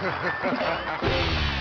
Ha ha ha ha!